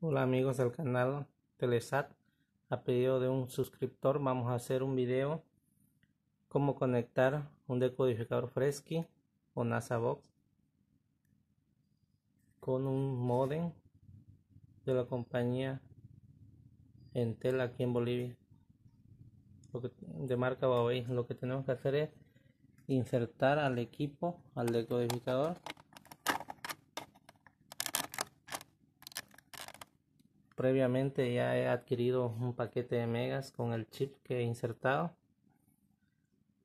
Hola amigos del canal Telesat. A pedido de un suscriptor vamos a hacer un video cómo conectar un decodificador Fresky o NASA Box con un modem de la compañía Entel aquí en Bolivia de marca Huawei. Lo que tenemos que hacer es insertar al equipo, al decodificador previamente ya he adquirido un paquete de megas con el chip que he insertado.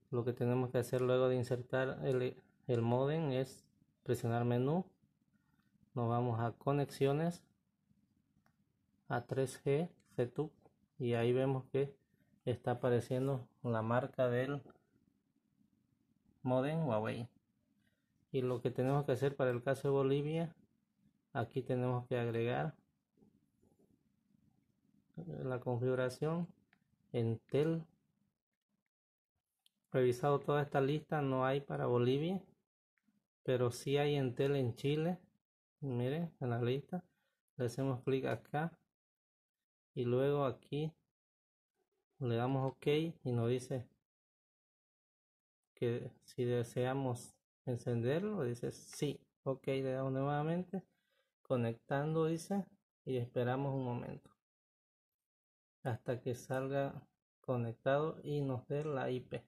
Lo que tenemos que hacer luego de insertar el, el modem es presionar menú. Nos vamos a conexiones a 3G setup y ahí vemos que está apareciendo la marca del modem Huawei. Y lo que tenemos que hacer para el caso de Bolivia aquí tenemos que agregar la configuración Entel revisado toda esta lista no hay para Bolivia pero si hay Entel en Chile. Miren en la lista le hacemos clic acá y luego aquí le damos ok y nos dice que si deseamos encenderlo dice sí ok le damos nuevamente. Conectando dice y esperamos un momento hasta que salga conectado y nos dé la IP.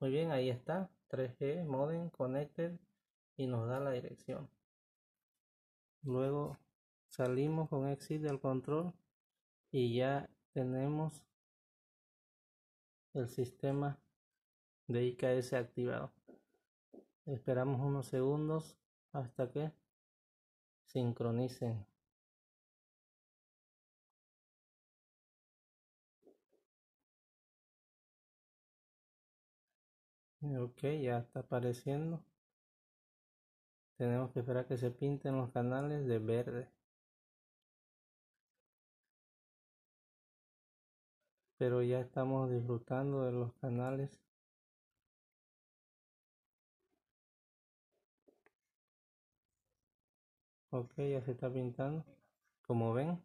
Muy bien, ahí está, 3G modem connected y nos da la dirección. Luego salimos con exit del control y ya tenemos el sistema de IKS activado. Esperamos unos segundos hasta que sincronicen ok ya está apareciendo. Tenemos que esperar que se pinten los canales de verde. Pero ya estamos disfrutando de los canales. Ok ya se está pintando. Como ven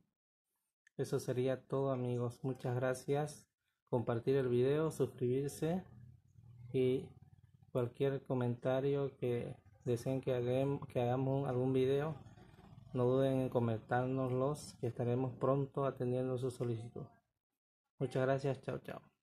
eso sería todo amigos. Muchas gracias. Compartir el video suscribirse y cualquier comentario que deseen que hagamos, que algún video no duden en comentárnoslos y estaremos pronto atendiendo su solicitud. Muchas gracias chao chao